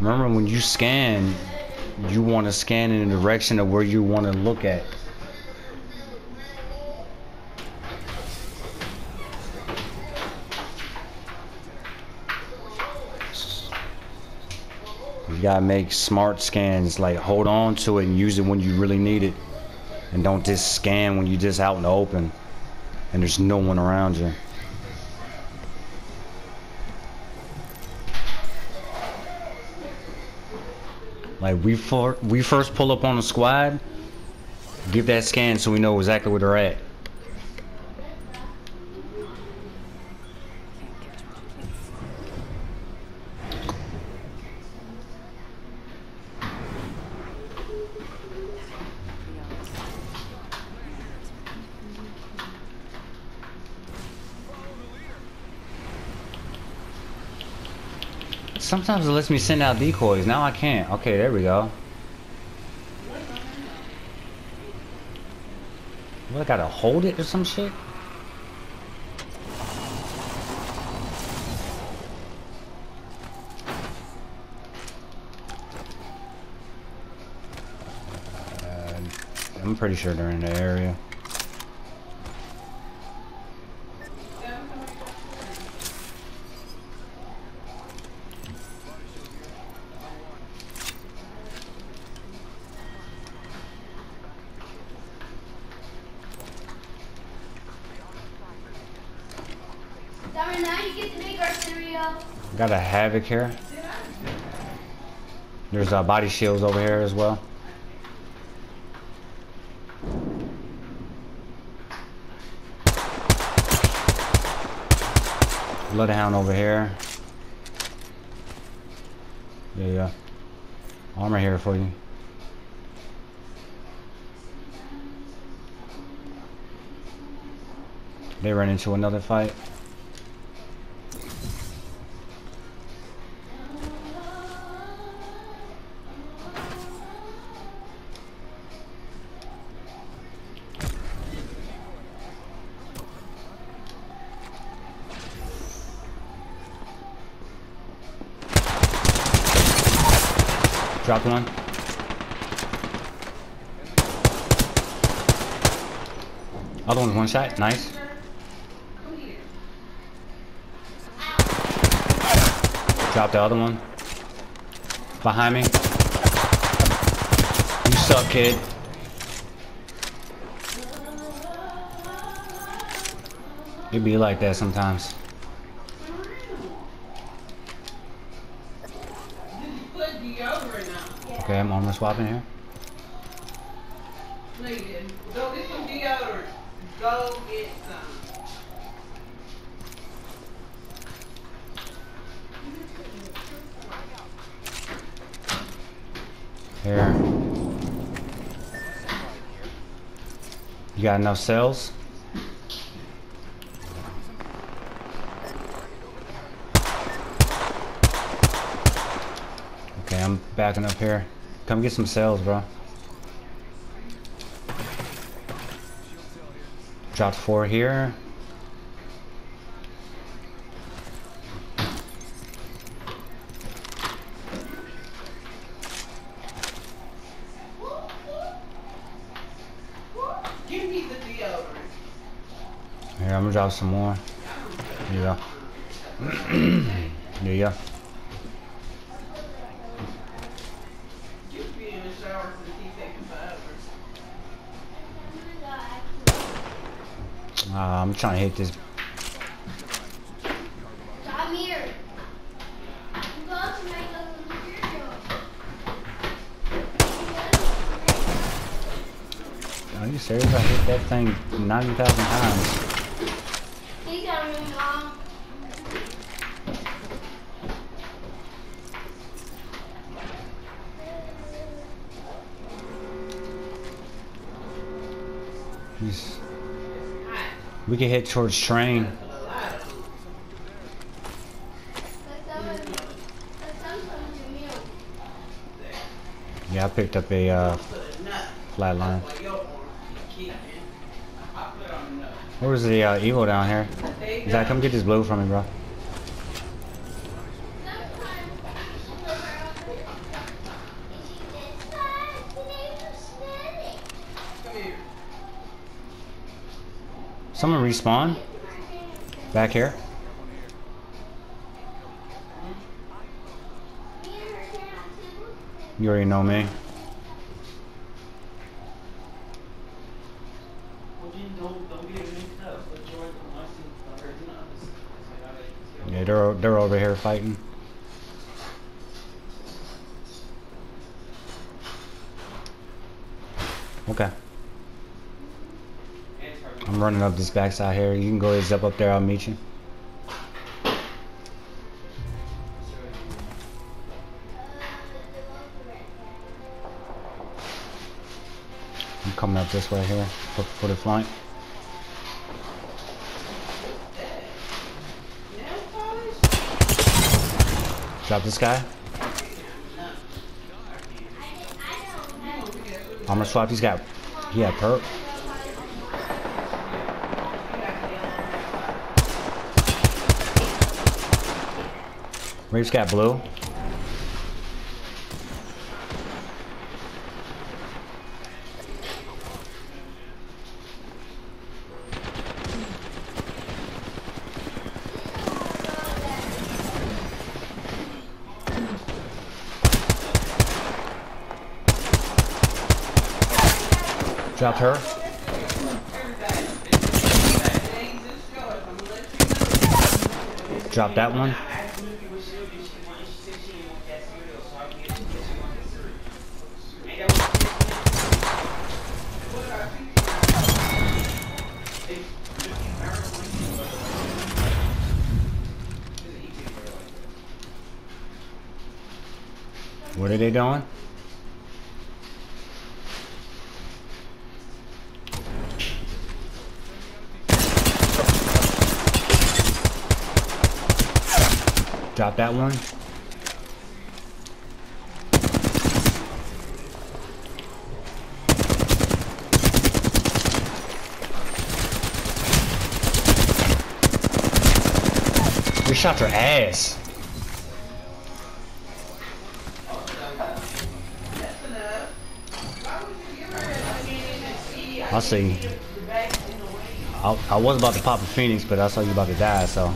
Remember when you scan, you want to scan in the direction of where you want to look at. You gotta make smart scans, like hold on to it and use it when you really need it. And don't just scan when you're just out in the open and there's no one around you. Like we for, we first pull up on the squad, give that scan so we know exactly where they're at. Sometimes it lets me send out decoys. Now I can't. Okay, there we go. What, I gotta hold it or some shit? Uh, I'm pretty sure they're in the area. Got a havoc here. There's uh, body shields over here as well. Bloodhound over here. Yeah, yeah. Armor here for you. They ran into another fight. Dropped one. Other one's one shot. Nice. Dropped the other one. Behind me. You suck, kid. It be like that sometimes. Okay, I'm armor swapping here. No, you didn't. Go get some deodorant. Go get some. Here. You got enough cells? Backing up here. Come get some sales, bro. Dropped four here. Here, I'm gonna drop some more. Here you go. there you go. You be in the shower for the keep taking forever. Uh, I'm trying to hit this. Come here. You go to make a cereal. Are you serious? I hit that thing 90,000 times. Can hit towards train. Yeah, I picked up a uh, a nut. Where's the uh, Evo down here? Zach, come get this blue from me, bro. Someone respawn. Back here. You already know me. Yeah, they're they're over here fighting. Okay. I'm running up this backside here. You can go ahead zip up there. I'll meet you. I'm coming up this way here for, for the flank. Drop this guy. I'm gonna swap. He's got. He had perk. Rave's got blue. Dropped her. Drop that one. What are they doing? Drop that one. We shot her ass. I'll see. I, I was about to pop a phoenix, but I saw you about to die, so.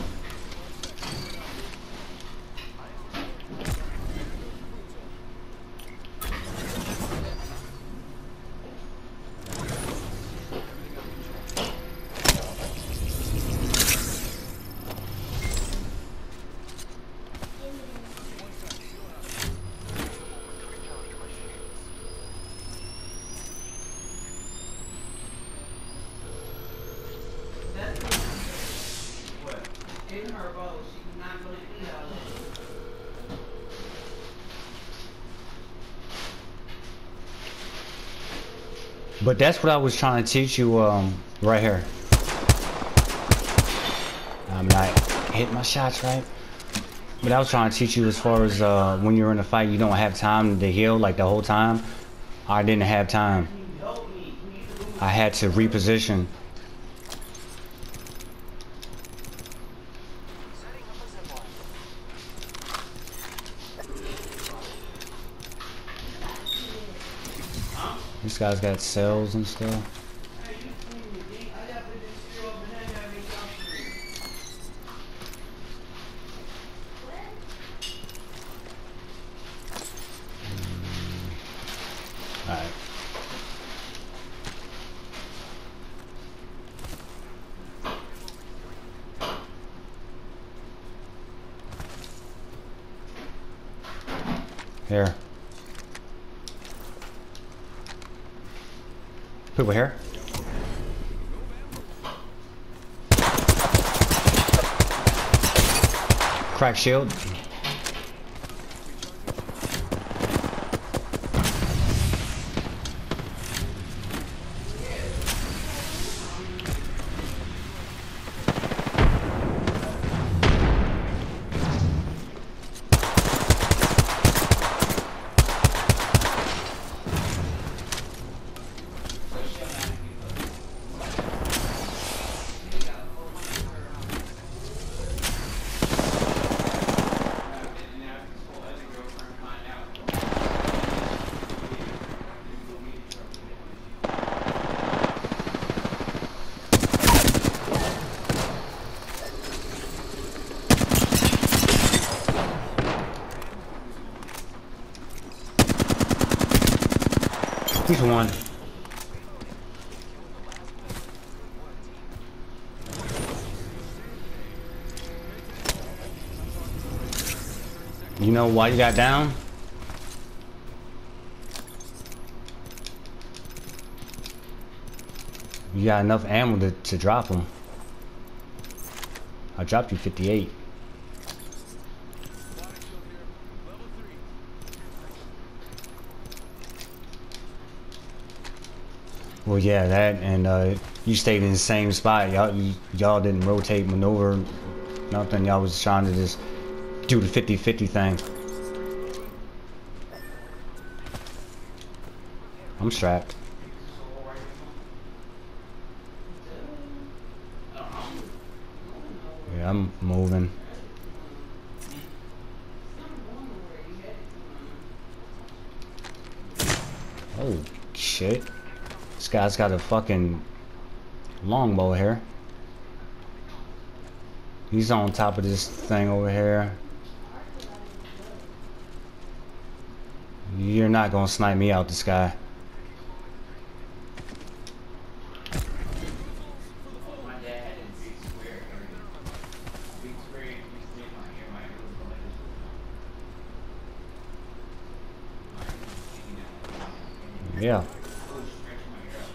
But that's what I was trying to teach you um, right here. I'm not hitting my shots right. But I was trying to teach you as far as uh, when you're in a fight, you don't have time to heal like the whole time. I didn't have time. I had to reposition. This guy's got cells and stuff. Hmm. Alright. Here. People here? Crack shield. Which one? You know why you got down? You got enough ammo to, to drop him. I dropped you 58. Well, yeah, that and uh, you stayed in the same spot. Y'all, y'all didn't rotate, maneuver, nothing. Y'all was trying to just do the 50-50 thing. I'm strapped. Yeah, I'm moving. Oh, shit. This guy's got a fucking longbow here. He's on top of this thing over here. You're not gonna snipe me out this guy. My dad had a big square area. Big square area used to make my hair. My hair was like this. Yeah. I was stretching my hair out.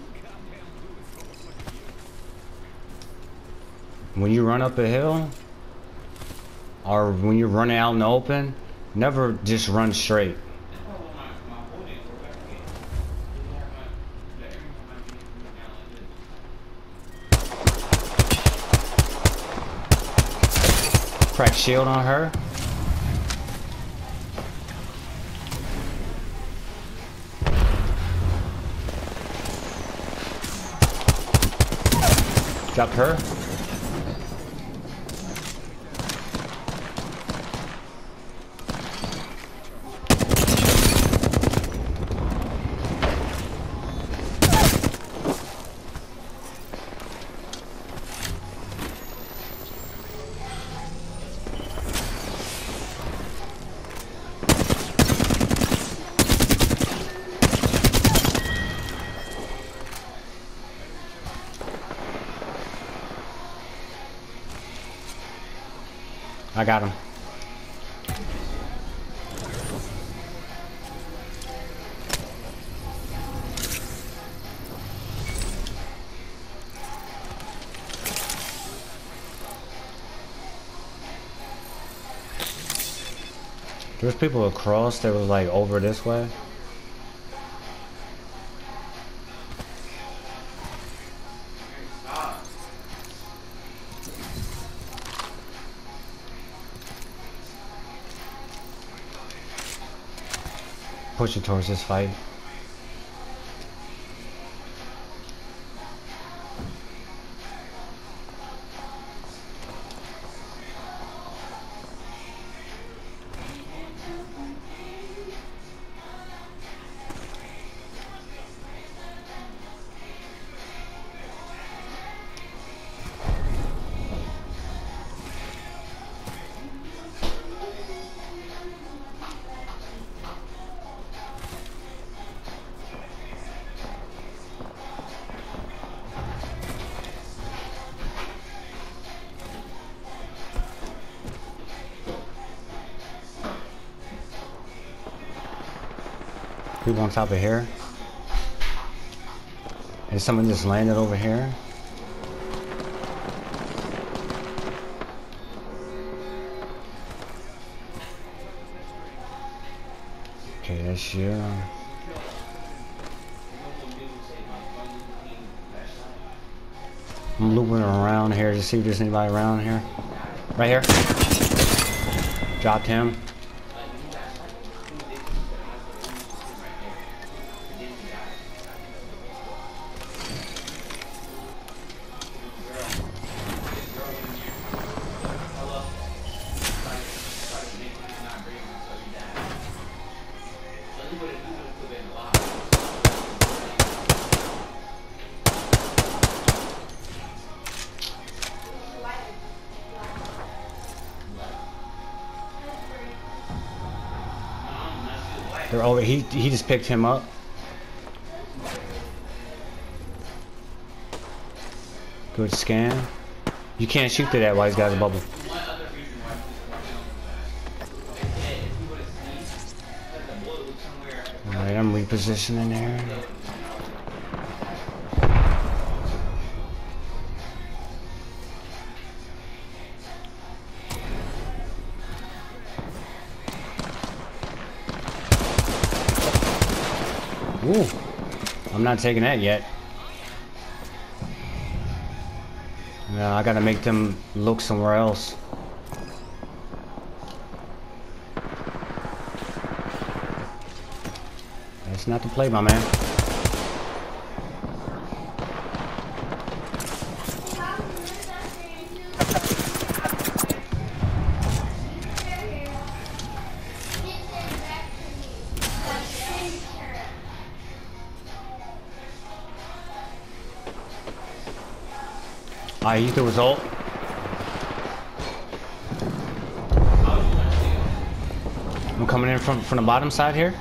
When you run up a hill, or when you're running out in the open, never just run straight. Crack shield on her. Dropped her. I got him. There's people across that was like over this way. Pushing towards this fight. On top of here. And someone just landed over here. Okay, that's you. I'm looping around here to see if there's anybody around here. Right here. Dropped him. They're over. He he just picked him up. Good scan. You can't shoot through that Why he's got a bubble. Alright, I'm repositioning there. Ooh, I'm not taking that yet. No, I gotta make them look somewhere else. That's not the play, my man. Alright, you the result. I'm coming in from, from the bottom side here.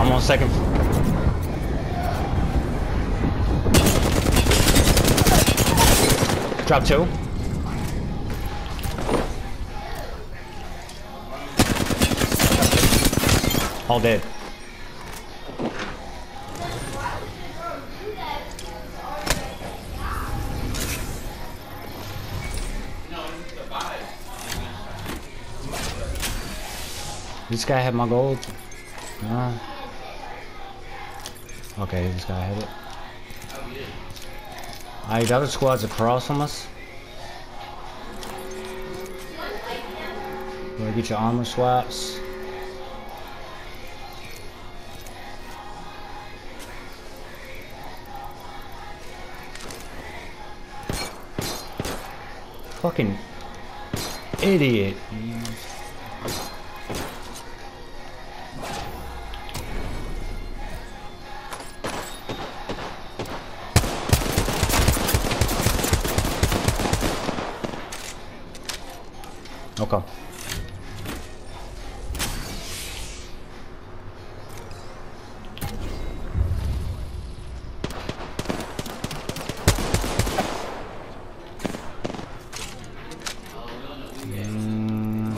I'm on second. Drop two. All dead. This guy had my gold. Nah. Okay, this guy had it. Alright, the other squad's across from us. Go get your armor swaps. Fucking idiot. Okay. Mm,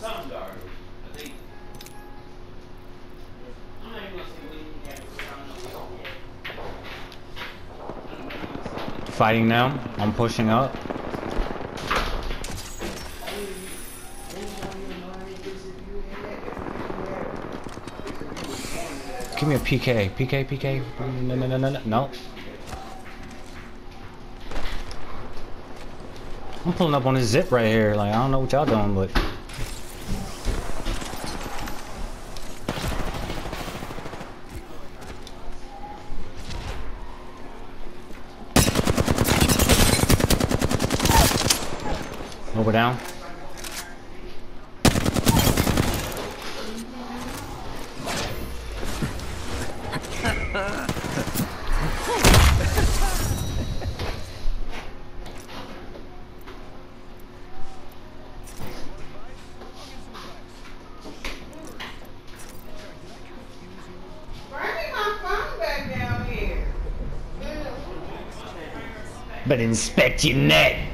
Some dark. I think. I'm not even gonna say we have to fighting now. I'm pushing up. Give me a PK. PK, PK. No, no, no, no, no. No. I'm pulling up on this zip right here. Like, I don't know what y'all doing, but. Phone back down. But inspect your net.